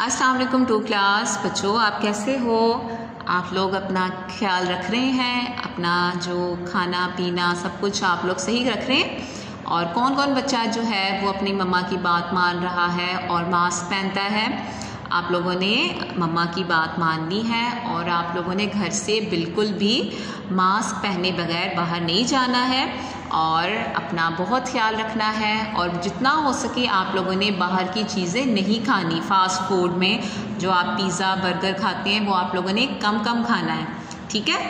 अस्सलाम to class. बच्चों, आप कैसे हो? आप लोग अपना ख्याल रख रहे हैं? अपना जो खाना, पीना, सब कुछ आप लोग सही रख रहे हैं? और कौन कौन बच्चा जो है, वो अपनी मम्मा की बात मान रहा है और मास्क पहनता है? आप लोगों ने मम्मा की बात माननी है और आप लोगों ने घर से बिल्कुल भी मास्क पहने बगैर बाहर नहीं जाना है। और अपना बहुत ख्याल रखना है और जितना हो सके आप लोगों ने बाहर की चीज़ें नहीं खानी। फास्ट फ़ूड में जो आप पिज़्ज़ा बर्गर खाते हैं, वो आप लोगों ने कम कम खाना है। ठीक है?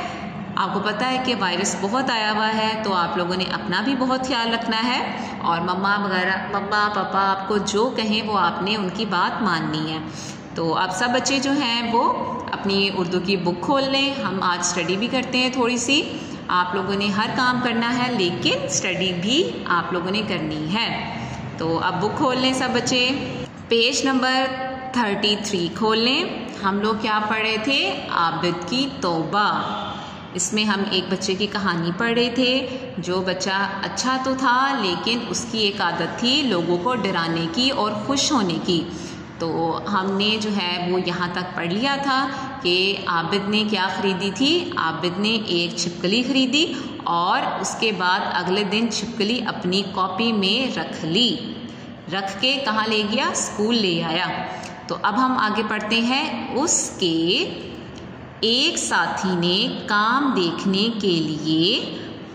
आपको पता है कि वायरस बहुत आया हुआ है तो आप लोगों ने अपना भी बहुत ख्याल रखना है और मम्मा वगैरह, मम्मा, पापा आपको जो कहें वो आपने उनकी बात माननी है। तो आप सब बच्चे जो हैं वो अपनी उर्दू की बुक खोल लें। हम आज स्टडी भी करते हैं थोड़ी सी। आप लोगों ने हर काम करना है, लेकिन स्टडी भी आप लोगों ने करनी है। तो अब बुक खोल लें सब बच्चे। पेज नंबर थर्टी थ्री खोल लें। हम लोग क्या पढ़ रहे थे? आबिद की तोबा। इसमें हम एक बच्चे की कहानी पढ़ रहे थे। जो बच्चा अच्छा तो था, लेकिन उसकी एक आदत थी लोगों को डराने की और खुश होने की। तो हमने जो है वो यहाँ तक पढ़ लिया था कि आबिद ने क्या ख़रीदी थी। आबिद ने एक छिपकली ख़रीदी और उसके बाद अगले दिन छिपकली अपनी कॉपी में रख ली। रख के कहाँ ले गया? स्कूल ले आया। तो अब हम आगे पढ़ते हैं। उसके एक साथी ने काम देखने के लिए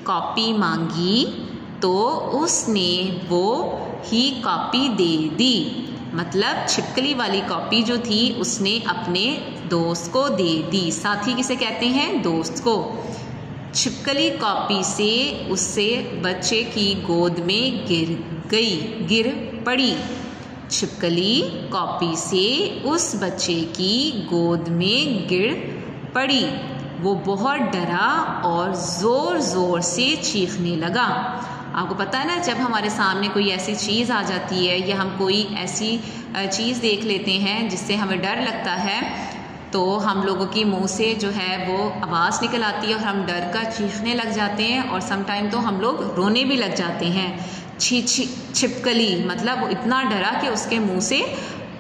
कॉपी मांगी तो उसने वो ही कॉपी दे दी। मतलब छिपकली वाली कॉपी जो थी, उसने अपने दोस्त को दे दी। साथी किसे कहते हैं? दोस्त को। छिपकली कॉपी से उससे बच्चे की गोद में गिर गई, गिर पड़ी। छिपकली कॉपी से उस बच्चे की गोद में गिर पड़ी। वो बहुत डरा और ज़ोर ज़ोर से चीखने लगा। आपको पता है ना, जब हमारे सामने कोई ऐसी चीज़ आ जाती है या हम कोई ऐसी चीज़ देख लेते हैं जिससे हमें डर लगता है तो हम लोगों की मुँह से जो है वो आवाज़ निकल आती है और हम डर का चीखने लग जाते हैं और समटाइम तो हम लोग रोने भी लग जाते हैं। छी छी, छिपकली मतलब वो इतना डरा कि उसके मुँह से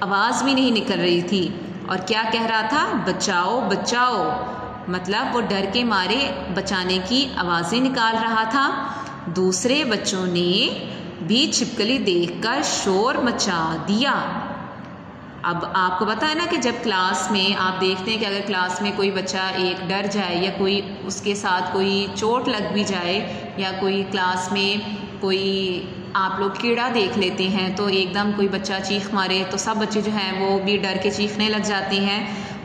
आवाज़ भी नहीं निकल रही थी। और क्या कह रहा था? बचाओ बचाओ। मतलब वो डर के मारे बचाने की आवाज़ें निकाल रहा था। दूसरे बच्चों ने भी छिपकली देखकर शोर मचा दिया। अब आपको पता है ना कि जब क्लास में आप देखते हैं कि अगर क्लास में कोई बच्चा एक डर जाए या कोई उसके साथ कोई चोट लग भी जाए या कोई क्लास में कोई आप लोग कीड़ा देख लेते हैं तो एकदम कोई बच्चा चीख मारे तो सब बच्चे जो हैं वो भी डर के चीखने लग जाते हैं।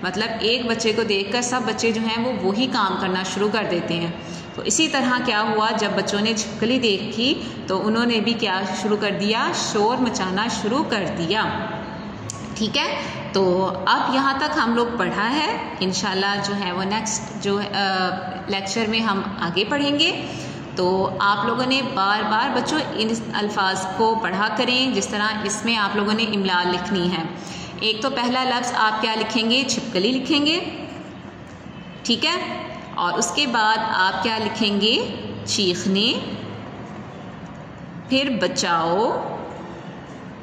मतलब एक बच्चे को देखकर सब बच्चे जो हैं वो वही काम करना शुरू कर देते हैं। तो इसी तरह क्या हुआ, जब बच्चों ने छिपकली देखी तो उन्होंने भी क्या शुरू कर दिया? शोर मचाना शुरू कर दिया। ठीक है? तो अब यहाँ तक हम लोग पढ़ा है। इन जो है वो नेक्स्ट जो लेक्चर में हम आगे पढ़ेंगे। तो आप लोगों ने बार बार बच्चों इन अल्फाज को पढ़ा करें, जिस तरह इसमें आप लोगों ने इमला लिखनी है। एक तो पहला लफ्ज़ आप क्या लिखेंगे? छिपकली लिखेंगे। ठीक है? और उसके बाद आप क्या लिखेंगे? चीखने, फिर बचाओ,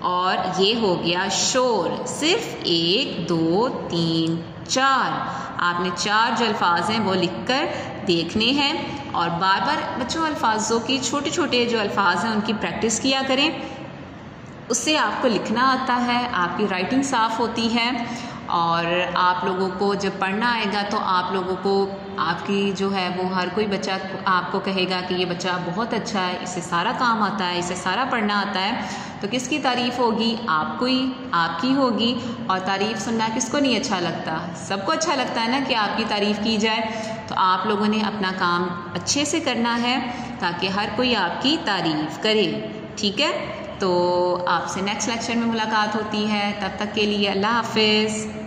और ये हो गया शोर। सिर्फ़ एक, दो, तीन, चार। आपने चार जो अल्फाज हैं वो लिखकर देखने हैं। और बार बार बच्चों, अल्फाजों की छोटे छोटे जो अल्फाज हैं, उनकी प्रैक्टिस किया करें। उससे आपको लिखना आता है, आपकी राइटिंग साफ़ होती है। और आप लोगों को जब पढ़ना आएगा तो आप लोगों को आपकी जो है वो हर कोई बच्चा आपको कहेगा कि ये बच्चा बहुत अच्छा है इसे सारा काम आता है इसे सारा पढ़ना आता है। तो किसकी तारीफ़ होगी? आपको ही, आपकी होगी। और तारीफ़ सुनना किसको नहीं अच्छा लगता? सबको अच्छा लगता है ना कि आपकी तारीफ़ की जाए। तो आप लोगों ने अपना काम अच्छे से करना है ताकि हर कोई आपकी तारीफ़ करे। ठीक है? तो आपसे नेक्स्ट लेक्चर में मुलाकात होती है। तब तक के लिए अल्लाह हाफिज़।